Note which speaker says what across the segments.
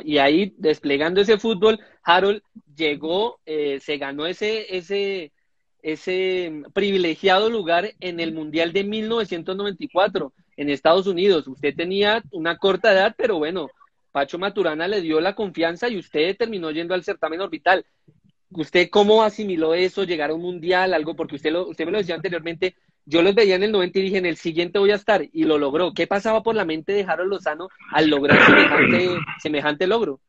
Speaker 1: Y ahí, desplegando ese fútbol, Harold llegó, eh, se ganó ese, ese, ese privilegiado lugar en el Mundial de 1994 en Estados Unidos. Usted tenía una corta edad, pero bueno, Pacho Maturana le dio la confianza y usted terminó yendo al certamen orbital. ¿Usted cómo asimiló eso, llegar a un mundial, algo? Porque usted, lo, usted me lo decía anteriormente, yo los veía en el 90 y dije, en el siguiente voy a estar, y lo logró. ¿Qué pasaba por la mente de Harold Lozano al lograr semejante, semejante logro?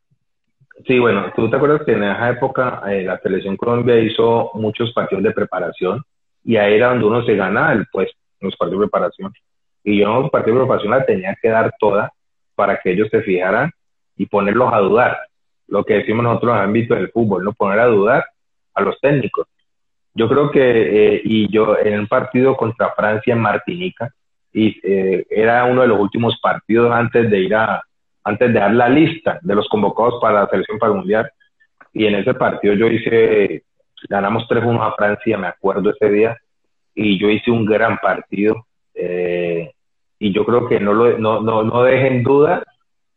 Speaker 2: Sí, bueno, tú te acuerdas que en esa época eh, la Selección Colombia hizo muchos partidos de preparación y ahí era donde uno se gana el puesto, los partidos de preparación. Y yo en los partidos de preparación la tenía que dar toda para que ellos se fijaran y ponerlos a dudar. Lo que decimos nosotros en el ámbito del fútbol, no poner a dudar a los técnicos. Yo creo que, eh, y yo en un partido contra Francia en Martinica, y eh, era uno de los últimos partidos antes de ir a, antes de dar la lista de los convocados para la selección para el mundial. Y en ese partido yo hice, ganamos 3-1 a Francia, me acuerdo ese día, y yo hice un gran partido. Eh, y yo creo que no, lo, no, no, no dejen duda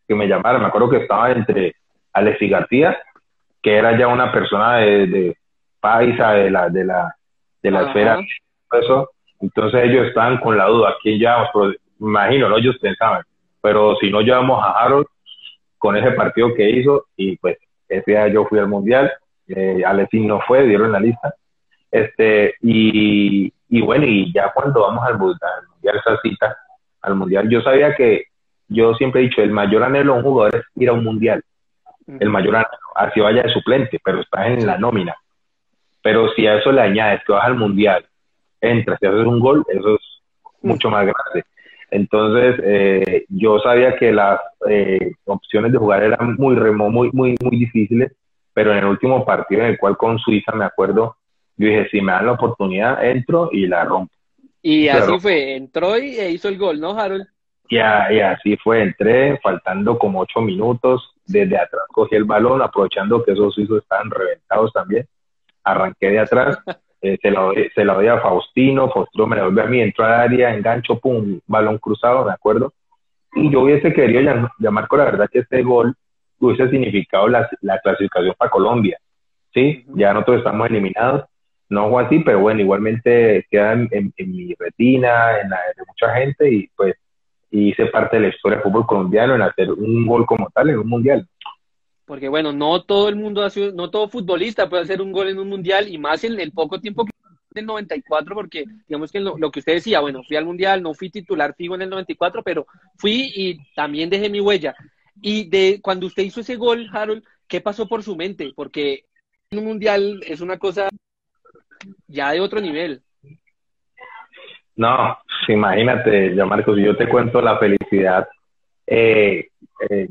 Speaker 2: que me llamaran. Me acuerdo que estaba entre Alex y García, que era ya una persona de paisa de la, de la, de la esfera. Eso. Entonces ellos estaban con la duda, ¿quién llevamos? me imagino, ¿no? ellos pensaban, pero si no llevamos a Harold con ese partido que hizo, y pues ese día yo fui al Mundial, eh, no fue, dieron la lista, este, y, y bueno, y ya cuando vamos al, Mundial, esa cita, al Mundial, yo sabía que, yo siempre he dicho, el mayor anhelo de un jugador es ir a un Mundial, el mayor anhelo, así vaya de suplente, pero está en la nómina. Pero si a eso le añades que vas al Mundial, entras y haces un gol, eso es mucho más grande. Entonces, eh, yo sabía que las eh, opciones de jugar eran muy remo, muy, muy, muy difíciles, pero en el último partido en el cual con Suiza, me acuerdo, yo dije, si me dan la oportunidad, entro y la rompo.
Speaker 1: Y así fue, entró y e hizo el gol, ¿no, Harold?
Speaker 2: Ya, y así fue, entré, faltando como ocho minutos, desde atrás cogí el balón, aprovechando que esos suizos estaban reventados también, arranqué de atrás Eh, se, la, se la doy a Faustino, Faustino me la vuelve a mí, entró al área, engancho, pum, balón cruzado, ¿de acuerdo? Y yo hubiese querido llamar, con la verdad que este gol hubiese significado la, la clasificación para Colombia, ¿sí? Ya nosotros estamos eliminados, no fue así, pero bueno, igualmente queda en, mi retina, en la de mucha gente y pues hice parte de la historia del fútbol colombiano en hacer un gol como tal en un mundial
Speaker 1: porque bueno, no todo el mundo, hace, no todo futbolista puede hacer un gol en un mundial y más en el poco tiempo que del 94, porque digamos que lo, que usted decía, bueno, fui al mundial, no fui titular fijo en el 94, pero fui y también dejé mi huella. Y de cuando usted hizo ese gol, Harold, ¿qué pasó por su mente? Porque en un mundial es una cosa ya de otro nivel.
Speaker 2: No, imagínate, ya Marcos, yo te cuento la felicidad eh, eh,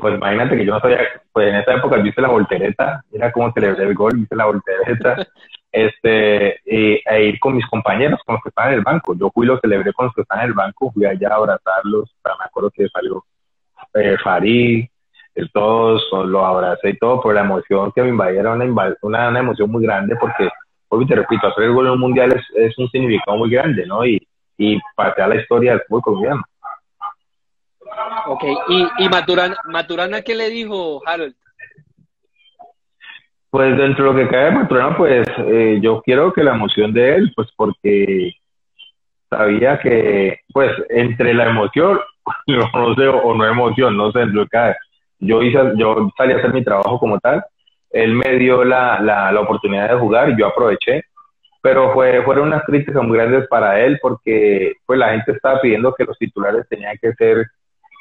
Speaker 2: pues imagínate que yo no sabía, pues en esa época yo hice la voltereta, mira cómo celebré el gol, hice la voltereta, este, y, e ir con mis compañeros, con los que estaban en el banco. Yo fui y lo celebré con los que estaban en el banco, fui allá a abrazarlos, me acuerdo que salió eh, Farid, todos los abracé y todo, por la emoción que me invadía era una, una, una emoción muy grande porque, hoy te repito, hacer el gol en un mundial es, es un significado muy grande, ¿no? Y, y parte de la historia del fútbol colombiano.
Speaker 1: Ok, ¿y, y Maturana, Maturana qué le dijo Harold?
Speaker 2: Pues dentro de lo que cae Maturana, pues eh, yo quiero que la emoción de él, pues porque sabía que, pues entre la emoción, no, sé, o no emoción, no sé, dentro de cae. Yo, hice, yo salí a hacer mi trabajo como tal, él me dio la, la, la oportunidad de jugar y yo aproveché, pero fue, fueron unas críticas muy grandes para él porque pues la gente estaba pidiendo que los titulares tenían que ser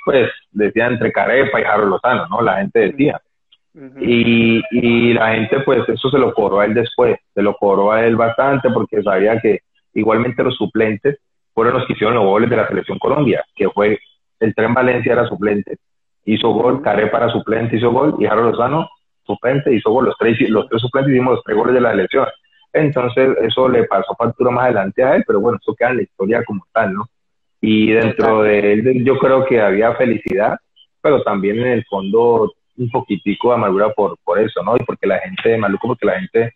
Speaker 2: pues decía entre Carepa y Jaro Lozano, ¿no? La gente decía. y, y la gente, pues eso se lo cobró a él después, se lo cobró a él bastante porque sabía que igualmente los suplentes fueron los que hicieron los goles de la selección Colombia, que fue el Tren Valencia era suplente, hizo gol, Carepa era suplente, hizo gol, y Jaro Lozano suplente, hizo gol, los tres, los tres suplentes hicimos los tres goles de la selección. Entonces eso le pasó factura más adelante a él, pero bueno, eso queda en la historia como tal, ¿no? Y dentro de él yo creo que había felicidad, pero también en el fondo un poquitico de amargura por, por eso, ¿no? Y porque la gente, maluco, porque la gente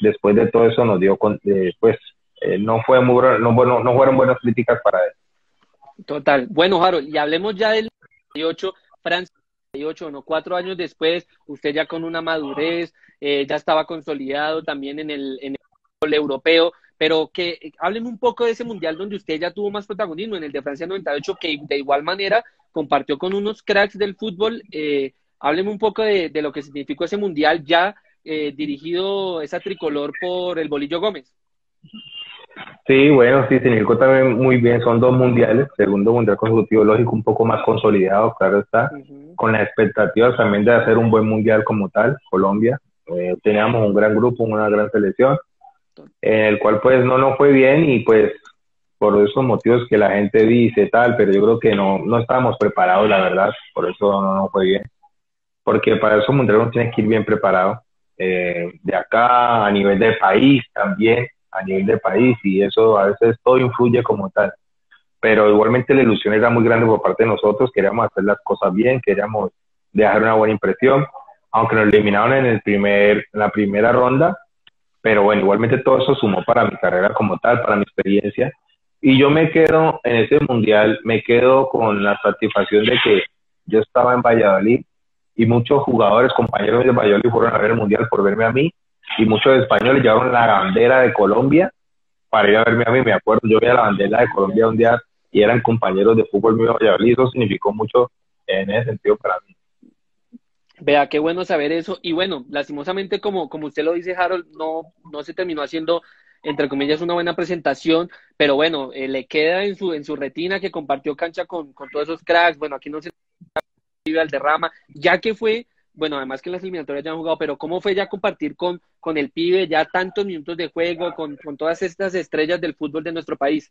Speaker 2: después de todo eso nos dio, eh, pues, eh, no fue muy, no, bueno, no fueron buenas críticas para él.
Speaker 1: Total. Bueno, Harold, y hablemos ya del 18, Francia 98, no, cuatro años después, usted ya con una madurez, eh, ya estaba consolidado también en el, en el europeo, pero que hablen un poco de ese mundial donde usted ya tuvo más protagonismo, en el de Francia 98, que de igual manera compartió con unos cracks del fútbol. Eh, hábleme un poco de, de, lo que significó ese mundial ya eh, dirigido esa tricolor por el Bolillo Gómez.
Speaker 2: Sí, bueno, sí, significó también muy bien. Son dos mundiales, segundo mundial consecutivo, lógico, un poco más consolidado, claro está, con las expectativas también de hacer un buen mundial como tal, Colombia. Eh, teníamos un gran grupo, una gran selección, en el cual pues no nos fue bien y pues por esos motivos que la gente dice tal, pero yo creo que no, no estábamos preparados, la verdad, por eso no nos fue bien. Porque para esos mundiales uno tiene que ir bien preparado. Eh, de acá a nivel de país también, a nivel de país y eso a veces todo influye como tal. Pero igualmente la ilusión era muy grande por parte de nosotros, queríamos hacer las cosas bien, queríamos dejar una buena impresión, aunque nos eliminaron en, el primer, en la primera ronda, pero bueno, igualmente todo eso sumó para mi carrera como tal, para mi experiencia. Y yo me quedo en ese mundial, me quedo con la satisfacción de que yo estaba en Valladolid y muchos jugadores, compañeros de Valladolid fueron a ver el mundial por verme a mí y muchos españoles llevaron la bandera de Colombia para ir a verme a mí. Me acuerdo, yo veía la bandera de Colombia un día y eran compañeros de fútbol mío y Eso significó mucho en ese sentido para mí.
Speaker 1: Vea, qué bueno saber eso. Y bueno, lastimosamente, como, como usted lo dice, Harold, no, no se terminó haciendo, entre comillas, una buena presentación, pero bueno, eh, le queda en su, en su retina que compartió cancha con, con todos esos cracks. Bueno, aquí no se al derrama, ya que fue bueno, además que en las eliminatorias ya han jugado, pero ¿cómo fue ya compartir con, con el pibe ya tantos minutos de juego, con, con todas estas estrellas del fútbol de nuestro país?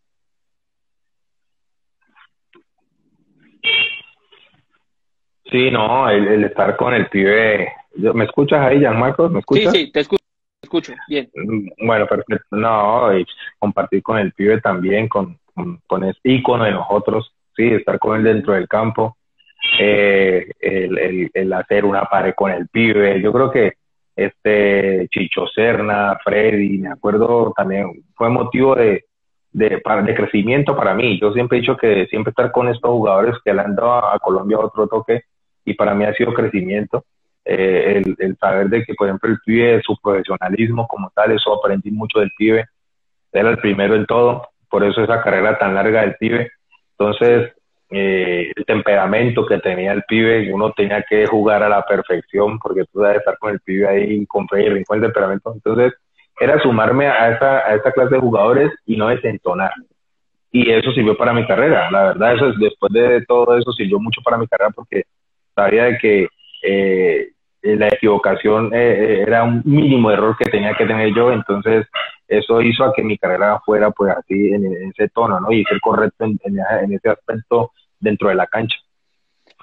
Speaker 2: Sí, no, el, estar con el pibe. ¿Me escuchas ahí, Jan Marcos? ¿Me escuchas?
Speaker 1: Sí, sí, te escucho, te escucho, bien.
Speaker 2: Mm, bueno, perfecto. No, y compartir con el pibe también, con, con, con ese ícono de nosotros, sí, estar con él dentro del campo eh, el, el, hacer una pared con el pibe. Yo creo que este Chicho Serna, Freddy, me acuerdo también, fue motivo de, de, de crecimiento para mí. Yo siempre he dicho que siempre estar con estos jugadores que le han dado a, Colombia otro toque y para mí ha sido crecimiento. Eh, el, el, saber de que, por ejemplo, el pibe, su profesionalismo como tal, eso aprendí mucho del pibe. Era el primero en todo, por eso esa carrera tan larga del pibe. Entonces, eh, el temperamento que tenía el pibe, uno tenía que jugar a la perfección porque tú debes estar con el pibe ahí con fe y rincón el temperamento. Entonces, era sumarme a esa, a esa clase de jugadores y no desentonar. Y eso sirvió para mi carrera. La verdad, eso es, después de todo eso sirvió mucho para mi carrera porque sabía de que eh, la equivocación eh, era un mínimo error que tenía que tener yo. Entonces, eso hizo a que mi carrera fuera pues así en, ese tono, ¿no? Y ser correcto en, en, ese aspecto dentro de la cancha.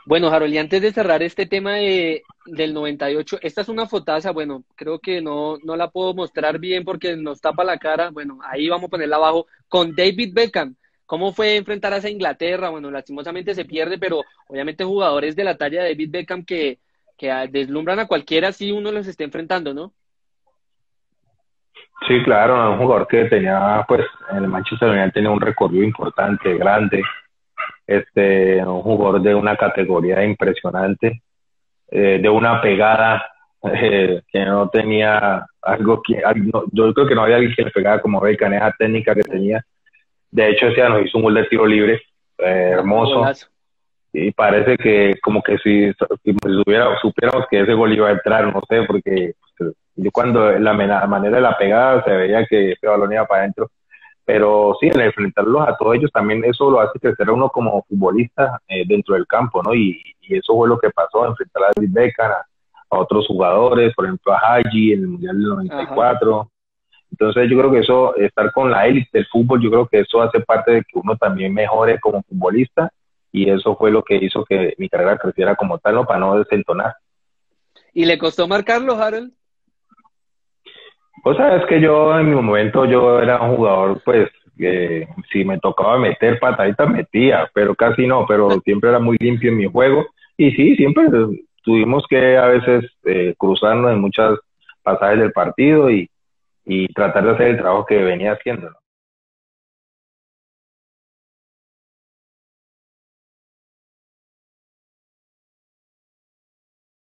Speaker 1: Bueno, Harold, y antes de cerrar este tema de, del 98, esta es una fotaza, bueno, creo que no, no la puedo mostrar bien porque nos tapa la cara, bueno, ahí vamos a ponerla abajo, con David Beckham. ¿Cómo fue enfrentar a esa Inglaterra? Bueno, lastimosamente se pierde, pero obviamente jugadores de la talla de David Beckham que, deslumbran a cualquiera si uno los está enfrentando, ¿no?
Speaker 2: Sí, claro, un jugador que tenía, pues, en el Manchester United tenía un recorrido importante, grande, este, un jugador de una categoría impresionante, eh, de una pegada eh, que no tenía algo que, yo creo que no había alguien le pegaba como Beckham, esa técnica que tenía. De hecho, ese nos hizo un gol de tiro libre, eh, hermoso. Y parece que como que si, si supiéramos que ese gol iba a entrar, no sé, porque pues, yo cuando la, manera de la pegada se veía que ese balón iba para adentro pero sí, en enfrentarlos a todos ellos también eso lo hace crecer a uno como futbolista eh, dentro del campo, ¿no? Y, eso fue lo que pasó, enfrentar a David Beckham, a, otros jugadores, por ejemplo a Haji en el Mundial del 94. Entonces yo creo que eso, estar con la élite del fútbol, yo creo que eso hace parte de que uno también mejore como futbolista y eso fue lo que hizo que mi carrera creciera como tal, ¿no? Para no desentonar.
Speaker 1: ¿Y le costó marcarlo, Harold?
Speaker 2: Pues sabes que yo en mi momento yo era un jugador, pues, que si me tocaba meter pataditas metía, pero casi no, pero siempre era muy limpio en mi juego. Y sí, siempre tuvimos que a veces eh, cruzarnos en muchas pasajes del partido y, y tratar de hacer el trabajo que venía haciendo.